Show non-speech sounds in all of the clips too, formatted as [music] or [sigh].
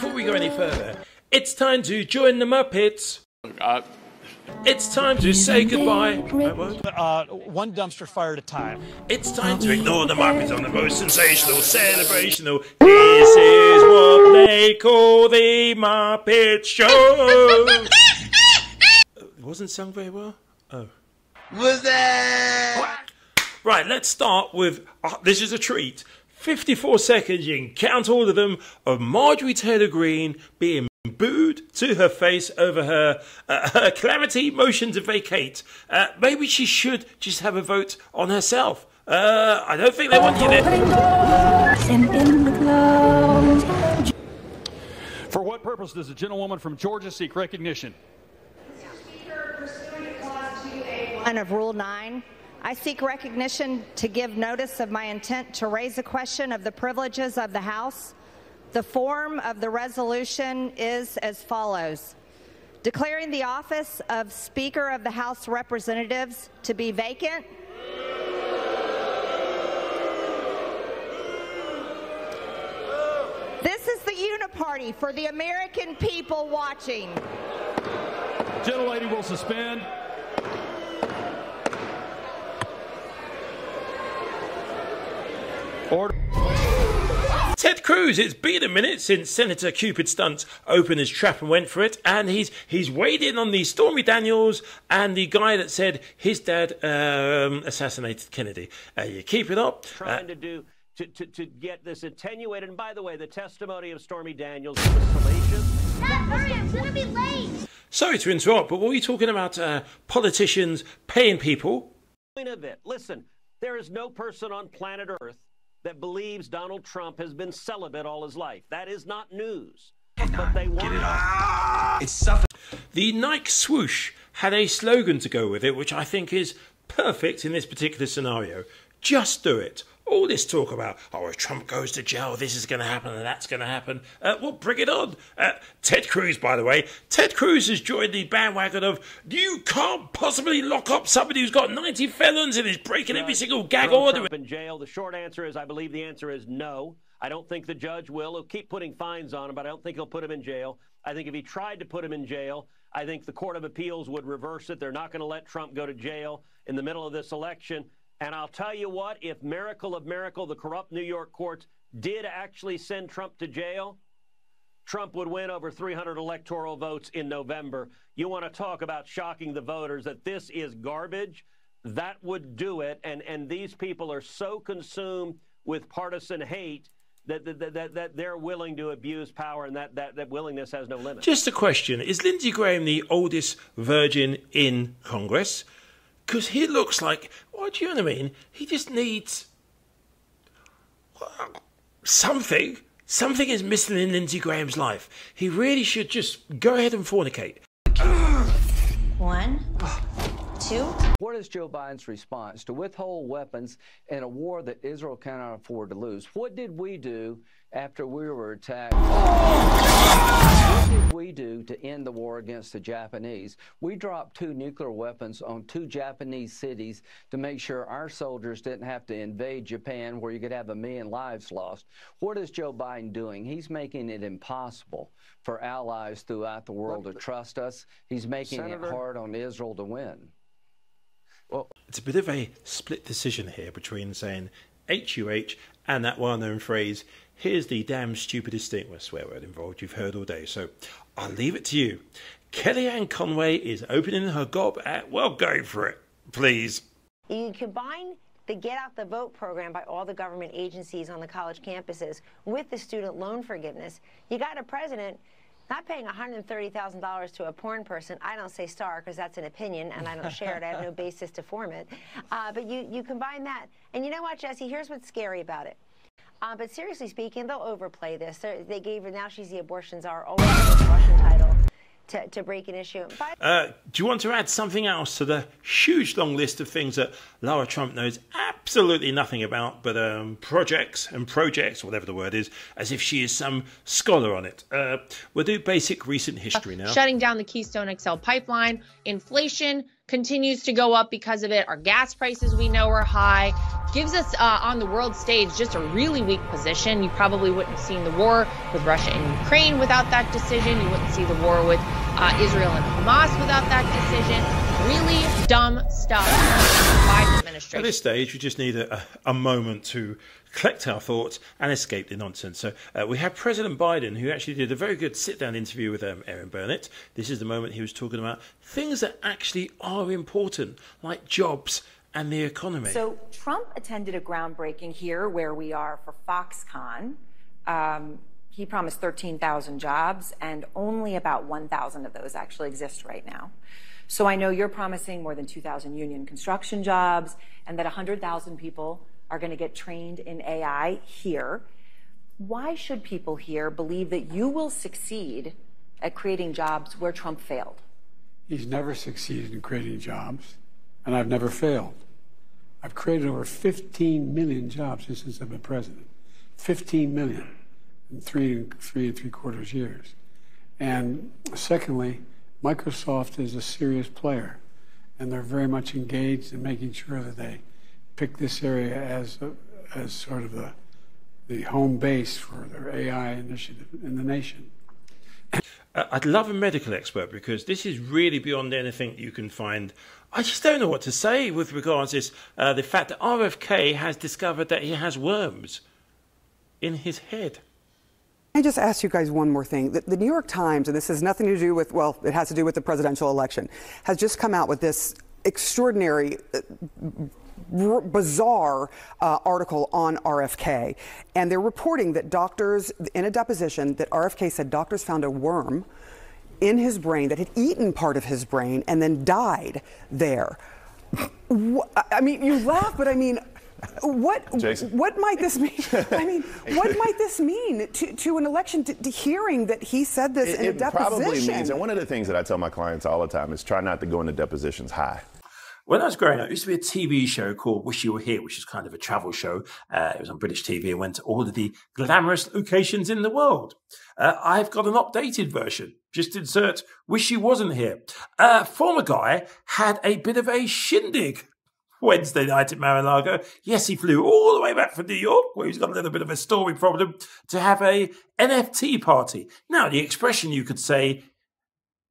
before we go any further, it's time to join the Muppets. Uh, It's time to say goodbye. Uh, one dumpster fire at a time. It's time to ignore the Muppets on the most sensational, celebrational. This is what they call the Muppet Show. it wasn't sung very well. Oh. Was that? Right, let's start with uh, this is a treat. 54 seconds, you can count all of them, of Marjorie Taylor Greene being booed to her face over her, uh, [laughs] her calamity motion to vacate. Uh, maybe she should just have a vote on herself. Uh, I don't think they want you there. And in the clouds. for what purpose does a gentlewoman from Georgia seek recognition? One of Rule 9, I seek recognition to give notice of my intent to raise a question of the privileges of the House. The form of the resolution is as follows. Declaring the office of Speaker of the House Representatives to be vacant. This is the uniparty for the American people watching. Gentlelady will suspend. Order. Ted Cruz, it's been a minute since Senator Cupid Stunt opened his trap and went for it, and he's he's weighed in on the Stormy Daniels and the guy that said his dad um, assassinated Kennedy. Uh, you keep it up. Uh, trying to do to, to, to get this attenuated. And by the way, the testimony of Stormy Daniels was salacious. Dad, hurry, I'm gonna be late. sorry to interrupt, but what were you talking about? Uh, politicians paying people? Point of it. Listen, there is no person on planet Earth that believes Donald Trump has been celibate all his life. That is not news. But they want it. It's suffering. The Nike swoosh had a slogan to go with it, which I think is perfect in this particular scenario. Just do it. All this talk about, oh, if Trump goes to jail, this is going to happen and that's going to happen. Uh, well, bring it on. Uh, Ted Cruz, by the way, Ted Cruz has joined the bandwagon of you can't possibly lock up somebody who's got 90 felons and is breaking every single gag order. Trump in jail. The short answer is I believe the answer is no. I don't think the judge will. He'll keep putting fines on him, but I don't think he'll put him in jail. I think if he tried to put him in jail, I think the Court of Appeals would reverse it. They're not going to let Trump go to jail in the middle of this election. And I'll tell you what, if miracle of miracle, the corrupt New York courts did actually send Trump to jail, Trump would win over 300 electoral votes in November. You want to talk about shocking the voters that this is garbage? That would do it. And, and these people are so consumed with partisan hate that, that, that, that they're willing to abuse power, and that, that, that willingness has no limit. Just a question Is Lindsey Graham the oldest virgin in Congress? Because he looks like, what do you know what I mean? He just needs well, something. Something is missing in Lindsey Graham's life. He really should just go ahead and fornicate. One, two. What is Joe Biden's response to withhold weapons in a war that Israel cannot afford to lose? What did we do after we were attacked? What did we do to end the war against the Japanese? We dropped two nuclear weapons on two Japanese cities to make sure our soldiers didn't have to invade Japan where you could have a million lives lost. What is Joe Biden doing? He's making it impossible for allies throughout the world to trust us. He's making it hard on Israel to win. Well, it's a bit of a split decision here between saying HUH and that well known phrase, here's the damn stupidest thing, with swear word involved, you've heard all day. So I'll leave it to you. Kellyanne Conway is opening her gob at, well, go for it, please. You combine the Get Out the Vote program by all the government agencies on the college campuses with the student loan forgiveness. You got a president not paying $130,000 to a porn person. I don't say star because that's an opinion and I don't share it. I have no [laughs] basis to form it. Uh, but you, you combine that. And you know what, Jesse? Here's what's scary about it. Uh, but seriously speaking, they'll overplay this. They're, they gave her, now she's the abortions are always a Russian title to, to break an issue. By Uh, do you want to add something else to the huge long list of things that Lara Trump knows absolutely nothing about, but um, projects and projects, whatever the word is, as if she is some scholar on it? Uh, we'll do basic recent history now. shutting down the Keystone XL pipeline, inflation, continues to go up because of it. Our gas prices we know are high. Gives us uh, on the world stage just a really weak position. You probably wouldn't have seen the war with Russia and Ukraine without that decision. You wouldn't see the war with uh, Israel and Hamas without that decision. Really dumb stuff. Biden administration. At this stage, we just need a, a moment to collect our thoughts and escape the nonsense. So uh, we have President Biden, who actually did a very good sit-down interview with um, Erin Burnett. This is the moment he was talking about things that actually are important, like jobs and the economy. So Trump attended a groundbreaking here where we are for Foxconn. Um, he promised 13,000 jobs, and only about 1,000 of those actually exist right now. So I know you're promising more than 2,000 union construction jobs and that 100,000 people are going to get trained in AI here. Why should people here believe that you will succeed at creating jobs where Trump failed? He's never succeeded in creating jobs, and I've never failed. I've created over 15 million jobs since I've been president. 15 million in three, three and three quarters years. And secondly, Microsoft is a serious player, and they're very much engaged in making sure that they pick this area as a, as sort of the the home base for their AI initiative in the nation. I'd love a medical expert because this is really beyond anything you can find. I just don't know what to say with regards to this, uh, the fact that RFK has discovered that he has worms in his head. I just ask you guys one more thing. The, the, New York Times, and this has nothing to do with, well, it has to do with the presidential election, has just come out with this extraordinary, uh, bizarre uh, article on RFK. And they're reporting that doctors, in a deposition, that RFK said doctors found a worm in his brain that had eaten part of his brain and then died there. I mean, you laugh, but I mean, what Jason. what might this mean? [laughs] I mean, what might this mean to, to an election to, to hearing that he said this it, in a it deposition? probably means, and one of the things that I tell my clients all the time is try not to go into depositions high. When I was growing up, there used to be a TV show called Wish You Were Here, which is kind of a travel show. Uh, it was on British TV and went to all of the glamorous locations in the world. Uh, I've got an updated version. Just insert Wish You Wasn't Here. Uh, former guy had a bit of a shindig Wednesday night at Mar-a-Lago. Yes, he flew all the way back from New York, where he's got a little bit of a story problem, to have a NFT party. Now, the expression you could say,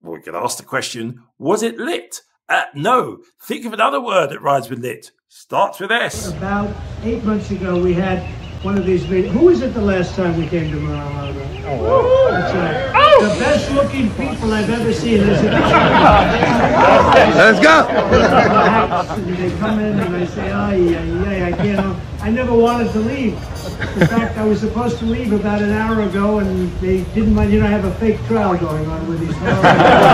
well, we could ask the question, was it lit? Uh, no. Think of another word that rhymes with lit. Starts with S. About eight months ago, we had one of these meetings. Who was it the last time we came to Mar-a-Lago? Oh, That's right. Oh. The best looking people I've ever seen. Let's go. they come in and I say, oh, yeah, yeah, I can't. I never wanted to leave. In fact, I was supposed to leave about an hour ago, and they didn't mind. You know, I have a fake trial going on with these.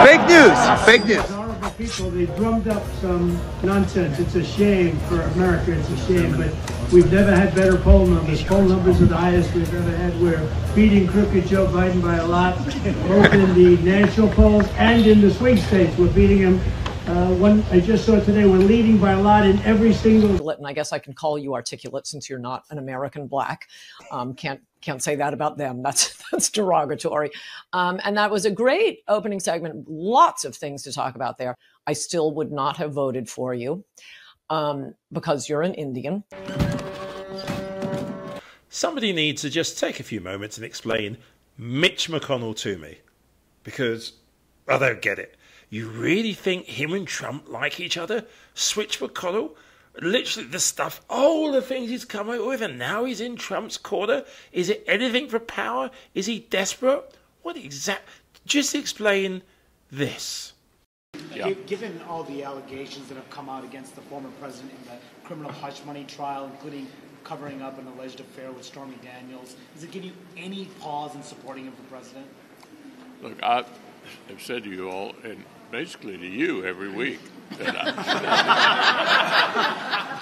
fake news. Fake news Horrible people, they drummed up some nonsense. It's a shame for America, it's a shame, but we've never had better poll numbers. Poll numbers are the highest we've ever had. We're beating crooked Joe Biden by a lot, [laughs] both in the national polls and in the swing states. We're beating him uh, one I just saw today, we're leading by a lot in every single. And I guess I can call you articulate since you're not an American black. Um, can't can't say that about them. That's [laughs] that's derogatory. Um, and that was a great opening segment. Lots of things to talk about there. I still would not have voted for you um, because you're an Indian. Somebody needs to just take a few moments and explain Mitch McConnell to me because I don't get it. You really think him and Trump like each other? Switch McConnell? Literally, the stuff, all the things he's come up with, and now he's in Trump's corner. Is it anything for power? Is he desperate? What exact? Just explain this. Yeah. Given all the allegations that have come out against the former president in the criminal hush money trial, including covering up an alleged affair with Stormy Daniels, does it give you any pause in supporting him for president? Look, I have said to you all, and basically to you every week. I,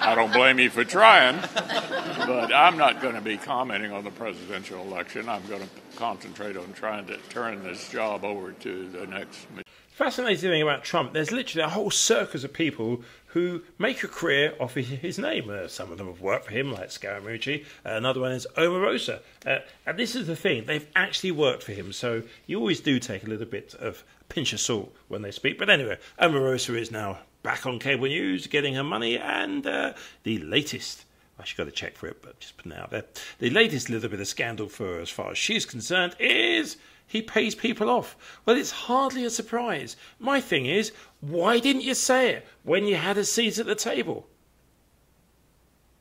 [laughs] I don't blame you for trying, but I'm not going to be commenting on the presidential election. I'm going to concentrate on trying to turn this job over to the next. Fascinating thing about Trump, there's literally a whole circus of people who make a career off his, name. Uh, some of them have worked for him, like Scaramucci. Uh, another one is Omarosa. Uh, and this is the thing, they've actually worked for him. So you always do take a little bit of pinch of salt when they speak. But anyway, Omarosa is now back on cable news, getting her money, and uh, the latest. I should got to check for it, but just put it out there. The latest little bit of scandal for her, as far as she's concerned, is he pays people off. Well, it's hardly a surprise. My thing is, why didn't you say it when you had a seat at the table?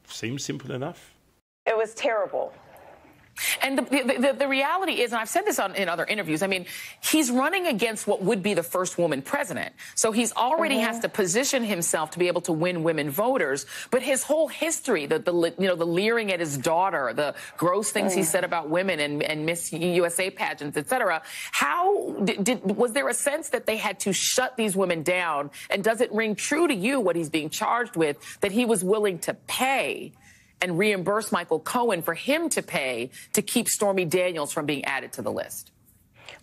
Seems simple enough. It was terrible. And the, the, the, reality is, and I've said this on, in other interviews, I mean, he's running against what would be the first woman president. So he's already mm-hmm. has to position himself to be able to win women voters. But his whole history, the, the you know, the leering at his daughter, the gross things mm. he said about women and, and Miss USA pageants, et cetera. How did, did, was there a sense that they had to shut these women down? And does it ring true to you what he's being charged with that he was willing to pay? And reimburse Michael Cohen for him to pay to keep Stormy Daniels from being added to the list.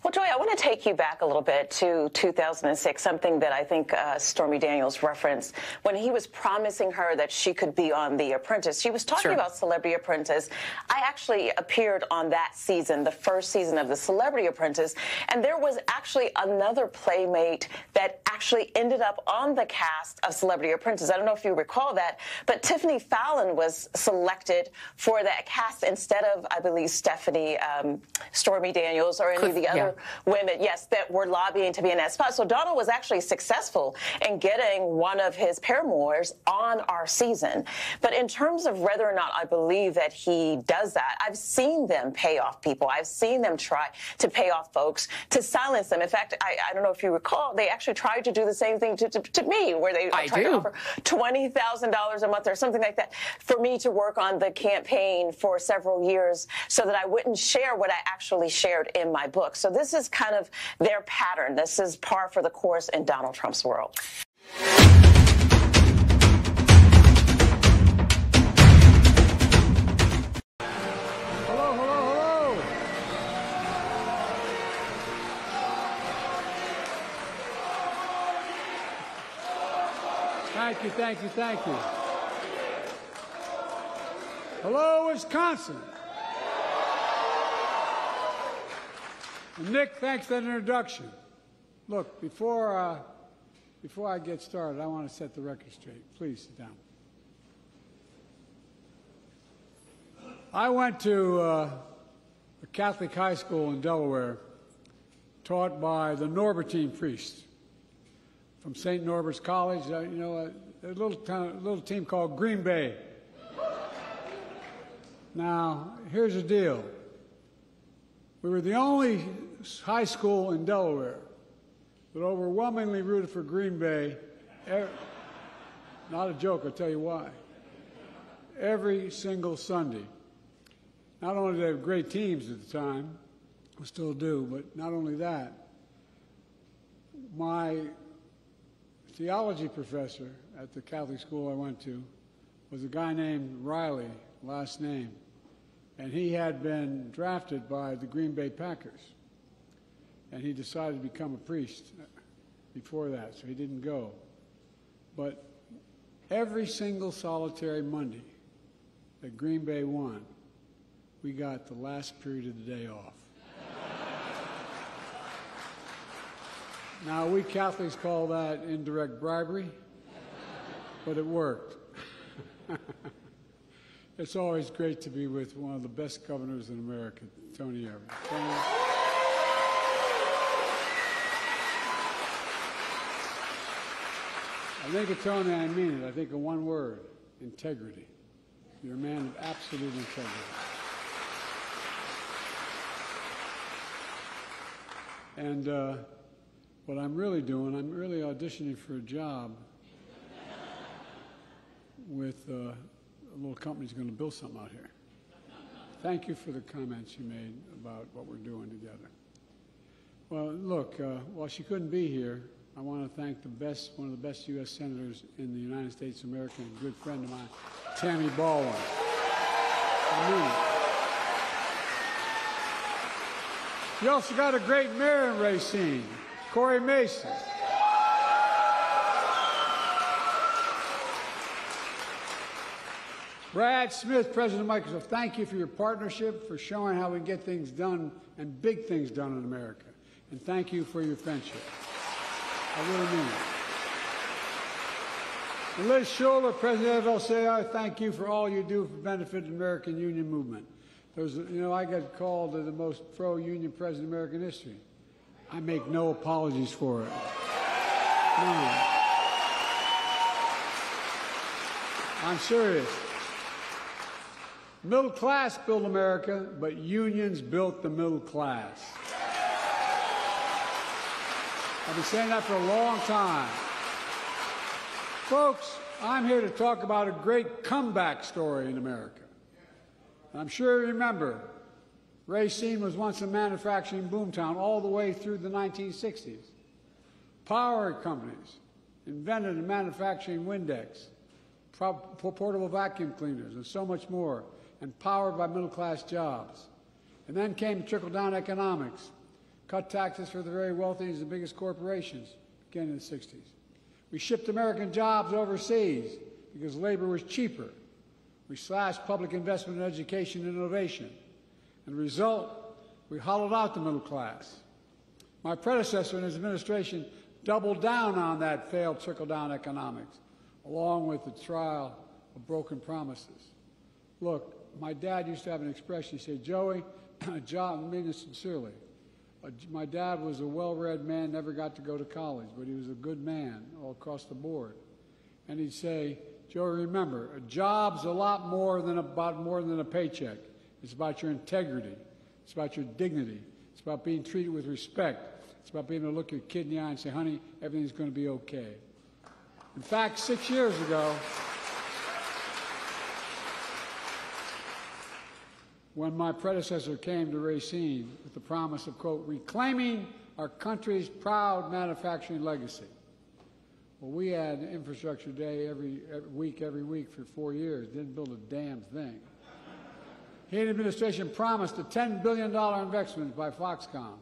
Well, Joy, I want to take you back a little bit to 2006, something that I think uh, Stormy Daniels referenced when he was promising her that she could be on The Apprentice. She was talking sure. about Celebrity Apprentice. I actually appeared on that season, the first season of The Celebrity Apprentice, and there was actually another playmate that actually ended up on the cast of Celebrity Apprentice. I don't know if you recall that, but Tiffany Fallon was selected for that cast instead of, I believe, Stephanie um, Stormy Daniels or any of the other yeah. women, yes, that were lobbying to be in that spot. So Donald was actually successful in getting one of his paramours on our season. But in terms of whether or not I believe that he does that, I've seen them pay off people. I've seen them try to pay off folks to silence them. In fact, I, I don't know if you recall, they actually tried to do the same thing to, to, to me, where they I tried do. to offer $20,000 a month or something like that for me to work on the campaign for several years so that I wouldn't share what I actually shared in my book. So this is kind of their pattern. This is par for the course in Donald Trump's world. Thank you, thank you, thank you. Hello, Wisconsin. Nick, thanks for that introduction. Look, before, uh, before I get started, I want to set the record straight. Please sit down. I went to uh, a Catholic high school in Delaware taught by the Norbertine priest from St. Norbert's College. Uh, you know, a, a little, town, a little team called Green Bay. Now, here's the deal. We were the only high school in Delaware that overwhelmingly rooted for Green Bay. Not a joke, I'll tell you why. Every single Sunday. Not only did they have great teams at the time, we still do, but not only that, my theology professor at the Catholic school I went to was a guy named Riley, last name and he had been drafted by the Green Bay Packers. And he decided to become a priest before that, so he didn't go. But every single solitary Monday that Green Bay won, we got the last period of the day off. [laughs] now, we Catholics call that indirect bribery, but it worked. [laughs] It's always great to be with one of the best governors in America, Tony Evers. Tony, I think of Tony, I mean it. I think of one word integrity. You're a man of absolute integrity. And uh, what I'm really doing, I'm really auditioning for a job with uh, a little company's going to build something out here. Thank you for the comments you made about what we're doing together. Well, look, uh, while she couldn't be here, I want to thank the best, one of the best U.S. senators in the United States of America, and a good friend of mine, Tammy Baldwin. You also got a great mayor in Racine. Cory Mason. Brad Smith, President of Microsoft, thank you for your partnership, for showing how we get things done and big things done in America. And thank you for your friendship. I really mean it. Liz Shuler, President of LCI, thank you for all you do for benefit the American Union movement. There's, you know, I got called the most pro-union president in American history. I make no apologies for it. None. I'm serious. Middle class built America, but unions built the middle class. I've been saying that for a long time. Folks, I'm here to talk about a great comeback story in America. I'm sure you remember, Racine was once a manufacturing boomtown all the way through the 1960s. Power companies invented and manufacturing Windex, portable vacuum cleaners, and so much more empowered by middle class jobs. And then came trickle down economics, cut taxes for the very wealthy and the biggest corporations, again in the 60s. We shipped American jobs overseas because labor was cheaper. We slashed public investment in education and innovation. And the result, we hollowed out the middle class. My predecessor in his administration doubled down on that failed trickle down economics, along with the trial of broken promises. Look, my dad used to have an expression. He said, Joey, [clears throat] John, mean it sincerely. Uh, my dad was a well-read man, never got to go to college, but he was a good man all across the board. And he'd say, Joey, remember, a job's a lot more than about more than a paycheck. It's about your integrity. It's about your dignity. It's about being treated with respect. It's about being able to look your kid in the eye and say, honey, everything's going to be okay. In fact, six years ago, when my predecessor came to Racine with the promise of, quote, reclaiming our country's proud manufacturing legacy. Well, we had infrastructure day every, every week, every week for four years, didn't build a damn thing. The administration promised a $10 billion investment by Foxconn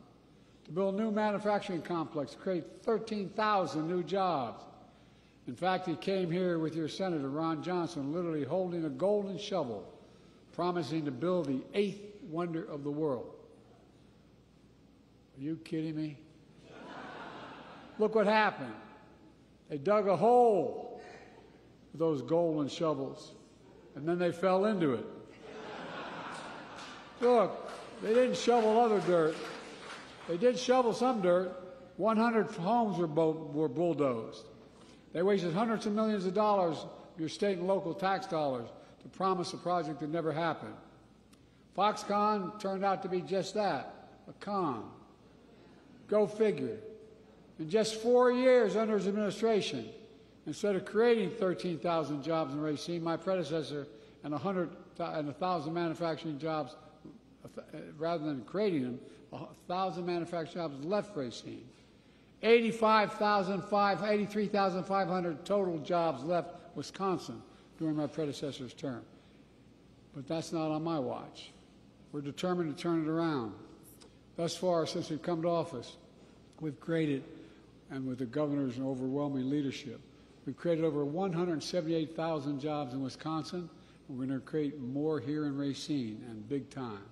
to build a new manufacturing complex, create 13,000 new jobs. In fact, he came here with your Senator, Ron Johnson, literally holding a golden shovel promising to build the eighth wonder of the world. Are you kidding me? [laughs] Look what happened. They dug a hole with those golden shovels, and then they fell into it. [laughs] Look, they didn't shovel other dirt. They did shovel some dirt. 100 homes were, were bulldozed. They wasted hundreds of millions of dollars, your state and local tax dollars, to promise a project that never happened. Foxconn turned out to be just that, a con. Go figure. In just four years under his administration, instead of creating 13,000 jobs in Racine, my predecessor and 100 and 1,000 manufacturing jobs, uh, uh, rather than creating them, 1,000 manufacturing jobs left Racine. 85,500, 83,500 total jobs left Wisconsin during my predecessor's term. But that's not on my watch. We're determined to turn it around. Thus far, since we've come to office, we've created, and with the governor's overwhelming leadership, we've created over 178,000 jobs in Wisconsin. We're going to create more here in Racine, and big time.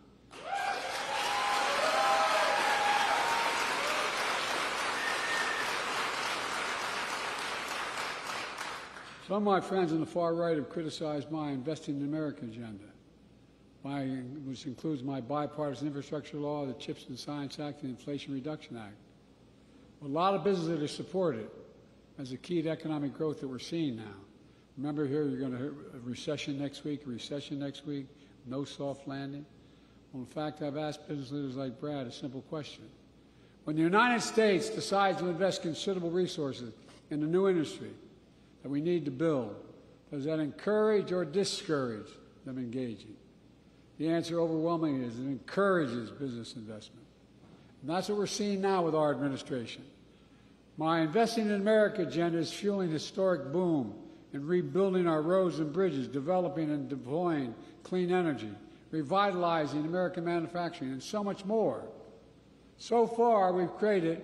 Some of my friends on the far right have criticized my Investing in America agenda, my, which includes my bipartisan infrastructure law, the CHIPS and Science Act, and the Inflation Reduction Act. A lot of business businesses are supported as a key to economic growth that we're seeing now. Remember here, you're going to have a recession next week, a recession next week, no soft landing. Well, in fact, I've asked business leaders like Brad a simple question. When the United States decides to invest considerable resources in a new industry, that we need to build? Does that encourage or discourage them engaging? The answer overwhelmingly is it encourages business investment. And that's what we're seeing now with our administration. My Investing in America agenda is fueling historic boom in rebuilding our roads and bridges, developing and deploying clean energy, revitalizing American manufacturing, and so much more. So far, we've created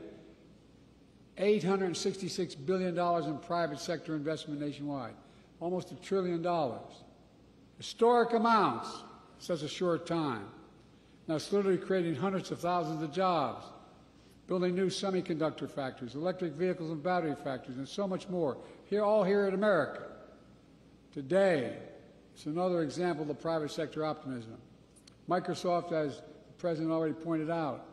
$866 billion in private sector investment nationwide, almost a trillion dollars. Historic amounts, in such a short time. Now it's literally creating hundreds of thousands of jobs, building new semiconductor factories, electric vehicles and battery factories, and so much more. Here, all here in America. Today, it's another example of private sector optimism. Microsoft, as the President already pointed out,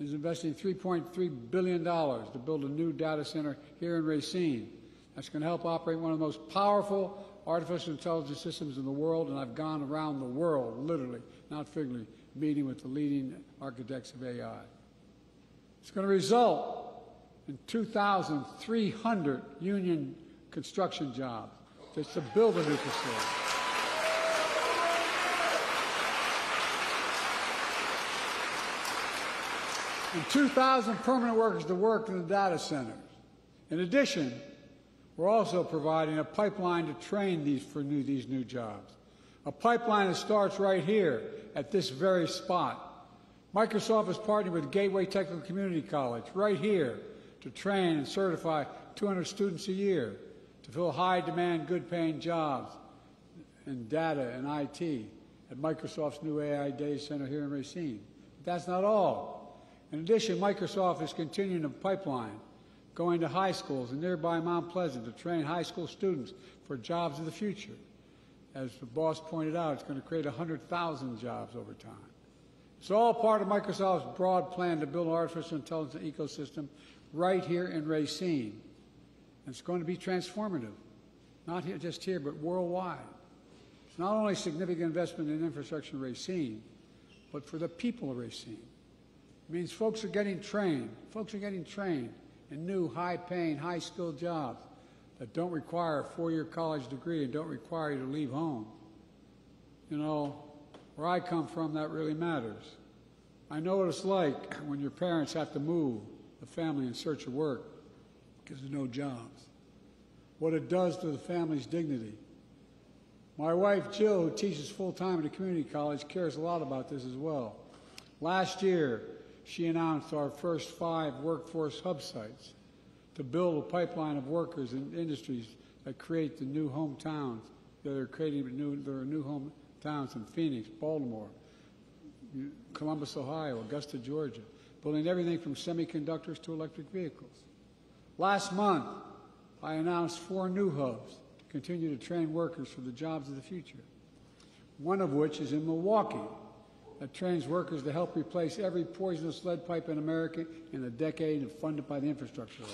is investing $3.3 billion to build a new data center here in Racine. That's going to help operate one of the most powerful artificial intelligence systems in the world, and I've gone around the world, literally, not figuratively, meeting with the leading architects of AI. It's going to result in 2,300 union construction jobs just to build a new facility. And 2,000 permanent workers to work in the data centers. In addition, we're also providing a pipeline to train these for new, these new jobs. A pipeline that starts right here at this very spot. Microsoft is partnering with Gateway Technical Community College right here to train and certify 200 students a year to fill high demand, good paying jobs in data and IT at Microsoft's new AI Data Center here in Racine. But that's not all. In addition, Microsoft is continuing a pipeline going to high schools in nearby Mount Pleasant to train high school students for jobs of the future. As the boss pointed out, it's going to create 100,000 jobs over time. It's all part of Microsoft's broad plan to build an artificial intelligence ecosystem right here in Racine. And it's going to be transformative, not here, just here, but worldwide. It's not only significant investment in infrastructure in Racine, but for the people of Racine. It means folks are getting trained. Folks are getting trained in new, high-paying, high-skilled jobs that don't require a four-year college degree and don't require you to leave home. You know, where I come from, that really matters. I know what it's like when your parents have to move the family in search of work because there's no jobs. What it does to the family's dignity. My wife, Jill, who teaches full-time at a community college, cares a lot about this as well. Last year, she announced our first five workforce hub sites to build a pipeline of workers and industries that create the new hometowns that are creating new, there are new hometowns in Phoenix, Baltimore, Columbus, Ohio, Augusta, Georgia, building everything from semiconductors to electric vehicles. Last month, I announced four new hubs to continue to train workers for the jobs of the future, one of which is in Milwaukee, that trains workers to help replace every poisonous lead pipe in America in a decade and funded by the infrastructure law.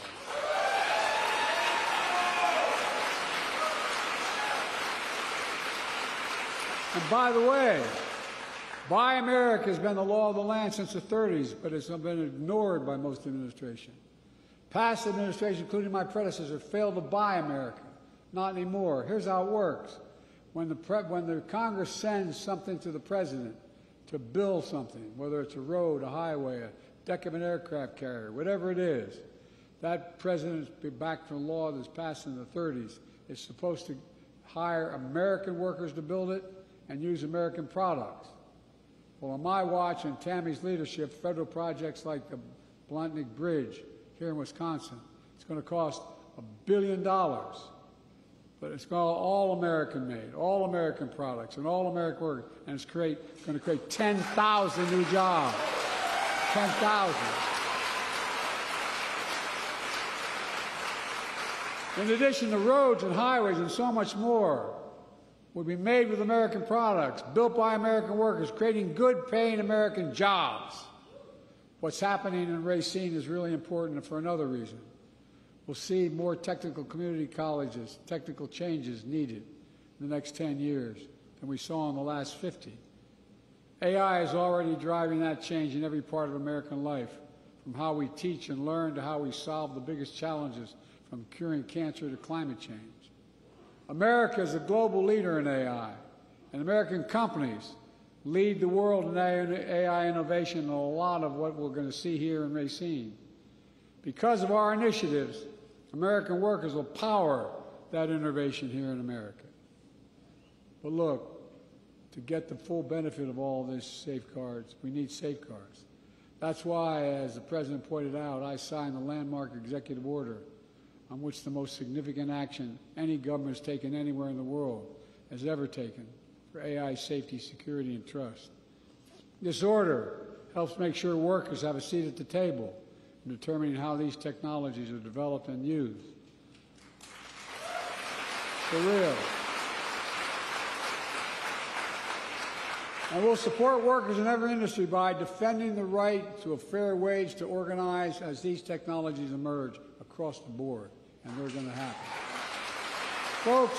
And by the way, Buy America has been the law of the land since the 30s, but it's been ignored by most administration. Past administrations, including my predecessor, failed to buy America. Not anymore. Here's how it works. When the, when the Congress sends something to the president, to build something, whether it's a road, a highway, a deck of an aircraft carrier, whatever it is, that president, back from law that's passed in the 30s, is supposed to hire American workers to build it and use American products. Well, on my watch and Tammy's leadership, federal projects like the Blatnik Bridge here in Wisconsin, it's going to cost a billion dollars but it's called all American made, all American products, and all American work, and it's create, going to create 10,000 new jobs. 10,000. In addition, the roads and highways and so much more will be made with American products, built by American workers, creating good paying American jobs. What's happening in Racine is really important for another reason. We'll see more technical community colleges, technical changes needed in the next 10 years than we saw in the last 50. AI is already driving that change in every part of American life, from how we teach and learn to how we solve the biggest challenges, from curing cancer to climate change. America is a global leader in AI, and American companies lead the world in AI innovation and a lot of what we're going to see here in Racine. Because of our initiatives, American workers will power that innovation here in America. But look, to get the full benefit of all these safeguards, we need safeguards. That's why, as the President pointed out, I signed the landmark executive order on which the most significant action any government has taken anywhere in the world has ever taken for AI safety, security, and trust. This order helps make sure workers have a seat at the table determining how these technologies are developed and used. For real. And we'll support workers in every industry by defending the right to a fair wage to organize as these technologies emerge across the board. And they're going to happen. Folks,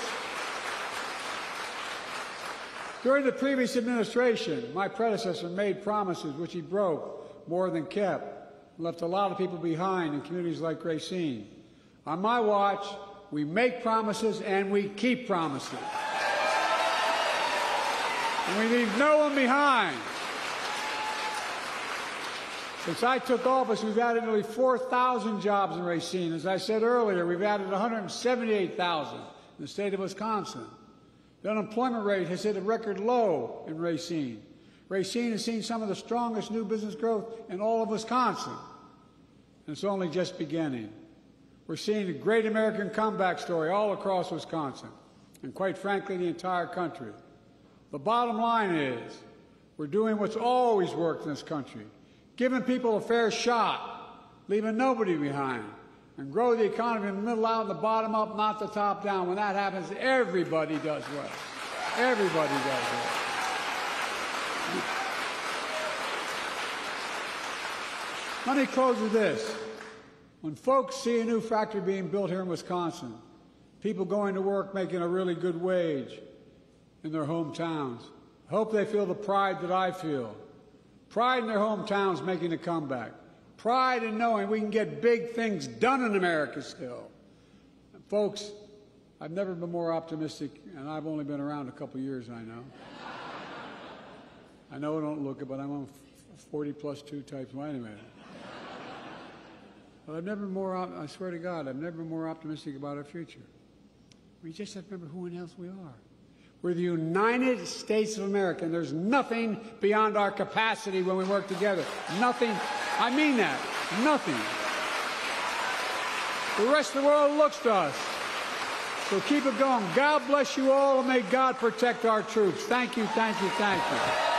during the previous administration, my predecessor made promises which he broke more than kept, left a lot of people behind in communities like Racine. On my watch, we make promises and we keep promises. And we leave no one behind. Since I took office, we've added nearly 4,000 jobs in Racine. As I said earlier, we've added 178,000 in the state of Wisconsin. The unemployment rate has hit a record low in Racine. Racine has seen some of the strongest new business growth in all of Wisconsin. And it's only just beginning. We're seeing a great American comeback story all across Wisconsin, and quite frankly, the entire country. The bottom line is we're doing what's always worked in this country, giving people a fair shot, leaving nobody behind, and grow the economy in the middle out and the bottom up, not the top down. When that happens, everybody does well. Everybody does well. Let me close with this. When folks see a new factory being built here in Wisconsin, people going to work making a really good wage, in their hometowns. I hope they feel the pride that I feel. Pride in their hometowns making a comeback. Pride in knowing we can get big things done in America still. And folks, I've never been more optimistic, and I've only been around a couple years, I know. I know I don't look it, but I'm on 40 plus two types. Wait a minute. But I've never more, I swear to God, I've never been more optimistic about our future. We just have to remember who and else we are. We're the United States of America, and there's nothing beyond our capacity when we work together. Nothing. I mean that. Nothing. The rest of the world looks to us. So keep it going. God bless you all, and may God protect our troops. Thank you, thank you, thank you.